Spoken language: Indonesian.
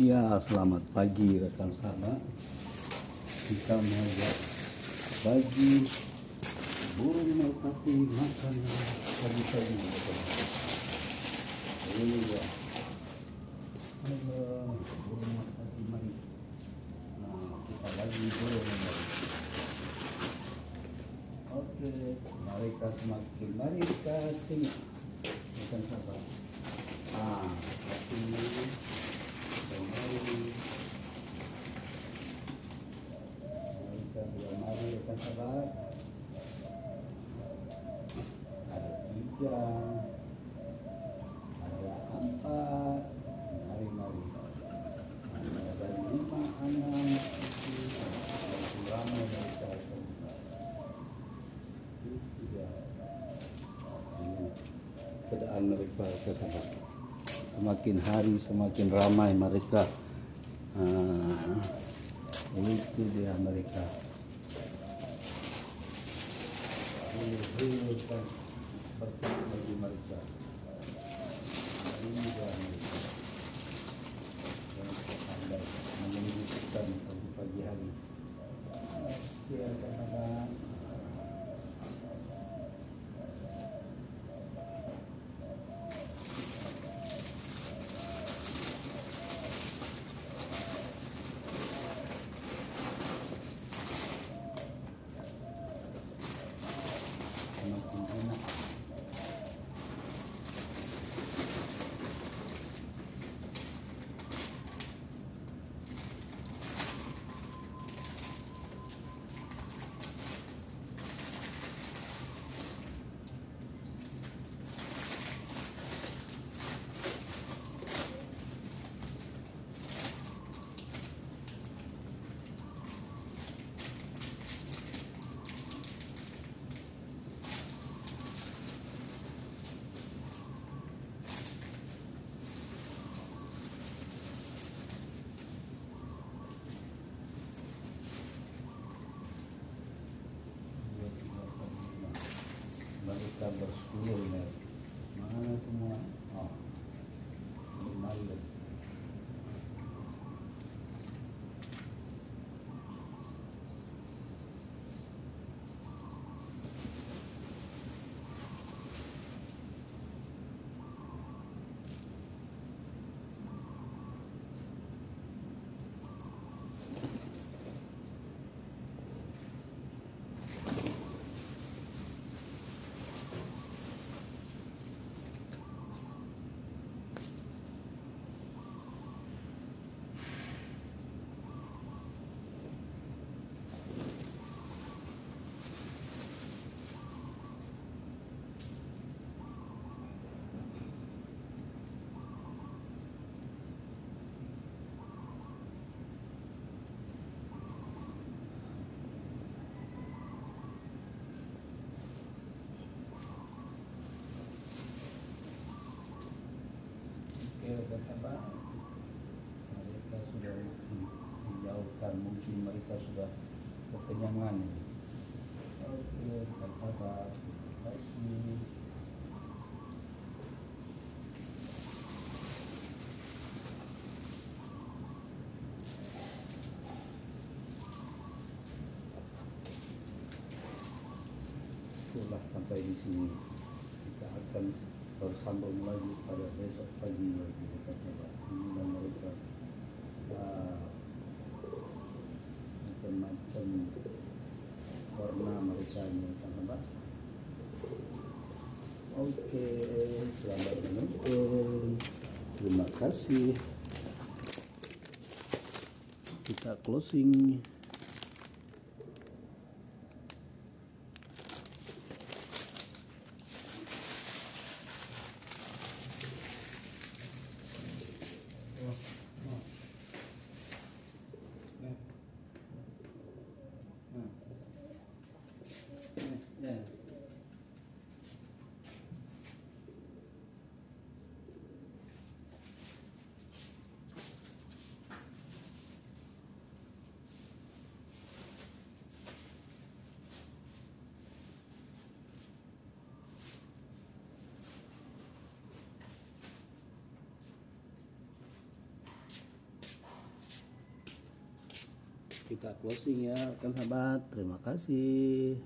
Ya, selamat pagi rekan sahabat. Kita buat bagi burung merpati makan pagi-pagi. Ini ya. Halo, burung merpati mari. Nah, kita bagi burung merpati. Oke, mereka semakin mereka tengok. Rekan sahabat. Ah, ini kembali kita sudah mari rekan sahabat ada tiga ada empat mari mari. Ada lima anak. Mereka itu dia ini keadaan mereka sahabat semakin hari semakin ramai mereka. Ah, itu dia mereka. Ini kan bertemu bagi mereka ini mereka yang pandai menunjukkan pagi-pagi hari semakin enak mereka bersepuluh ya mana semua? Oh ini malu Oke, bersabar. Mereka sudah menjauhkan, mungkin mereka sudah kekenyangan. Oke, bersabar. Kasih. Itulah sampai di sini. Kita akan bersambung lagi pada besok pagi lagi dekat ini dan mereka ini teman-teman. Oke, selamat menonton. Terima kasih. Kita closing. Kita closing ya. Kan sahabat terima kasih